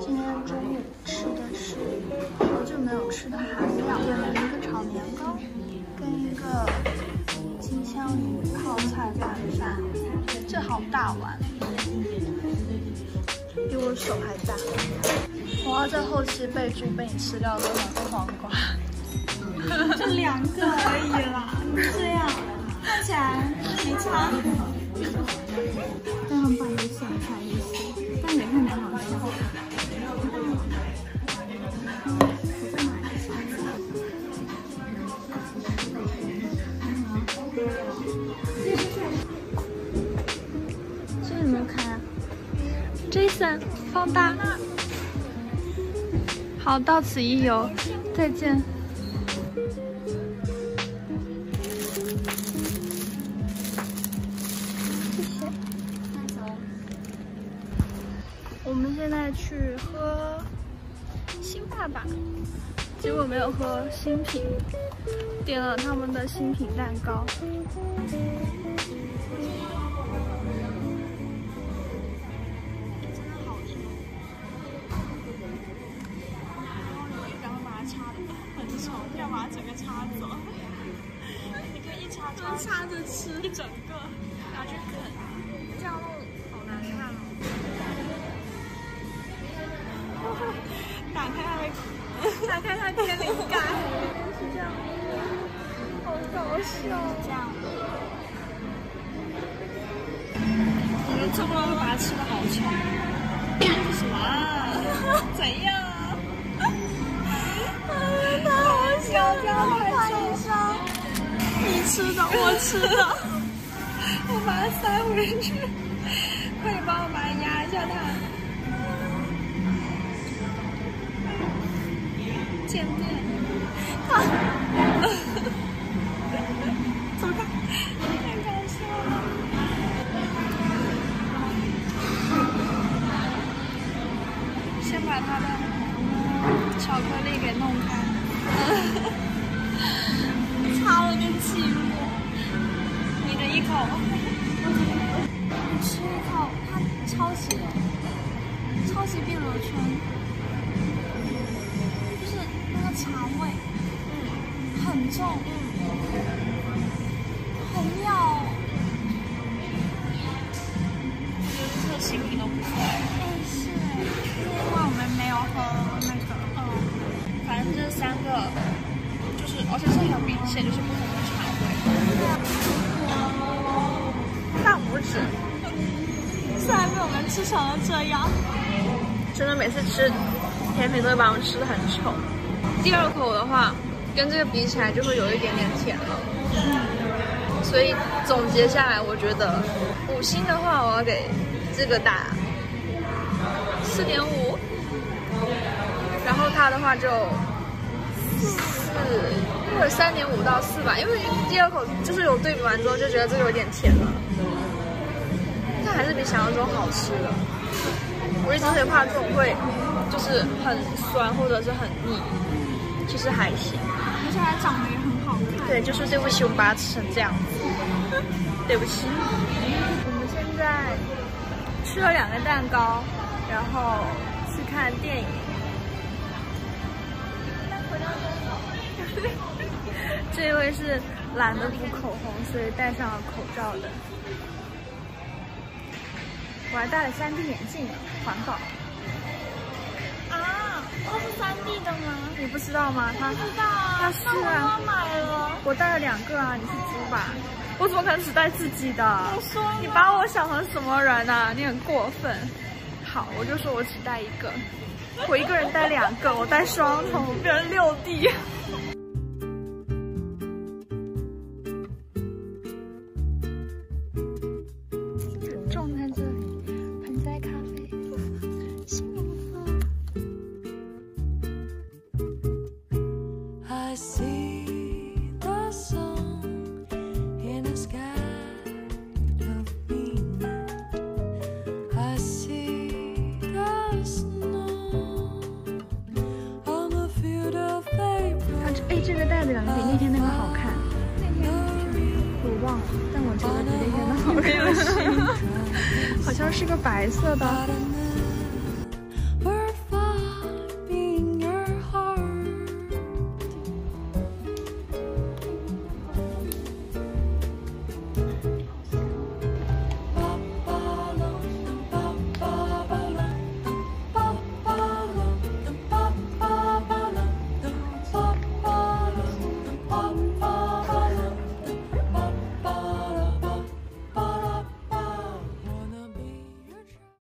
今天中午吃的是好久没有吃的韩料，点了一个炒年糕，跟一个金枪鱼泡菜拌饭。这好大碗，比我手还大。我要在后期备注被你吃掉多少个黄瓜。就两个而已啦，这样看起来没差。但很把你想开这有没有开啊？Jason，放大。好，到此一游，再见。我们现在去喝新爸爸，结果没有喝新品，点了他们的新品蛋糕。然后把它插的很丑，要把它整个插走。你可以一插插插着吃一整个，拿去啃，这样弄好难看哦。打开它的，打开它的天灵盖，是这样，好搞笑。这样，我们差不多会把它吃的好丑。什么？啊？怎样？他好笑了！拍一张，你吃的，我吃的，我把它塞回去，快点帮我把见面，啊！走开，太搞笑了。先把它的巧克力给弄开，擦了个寂寞。你的一口，你吃一口，它超级超级变了圈，就重，好妙哦。我觉得这个新品都不错。哎，是，因为我们没有喝那个，嗯，反正这三个就是，而且这很明显就是不同的茶味。大拇指，虽然被我们吃成了这样，真的每次吃甜品都会把我们吃的很丑。第二口的话，跟这个比起来就会有一点点甜了。所以总结下来，我觉得五星的话，我要给这个打四点五，然后它的话就四或者三点五到四吧，因为第二口就是有对比完之后就觉得这个有点甜了，但还是比想象中好吃的。我一直很怕这种会就是很酸或者是很腻，其实还行。而且它长得也很好看。对，就是对不起，我们把它吃成这样子。对不起。我们现在吃了两个蛋糕，然后去看电影。这一位是懒得涂口红，所以戴上了口罩的。我还戴了 3D 眼镜呢，环保。啊，它是三 D 的吗？你不知道吗？它不知道啊。它是啊。我买了。我带了两个啊，你是猪吧？我怎么可能只带自己的？我说你把我想成什么人啊？你很过分。好，我就说我只带一个，我一个人带两个，我带双重，我变成六 D。哎，这个袋子感觉比那天那个好看。那天我忘了，但我觉得比那天的好看。好像是个白色的。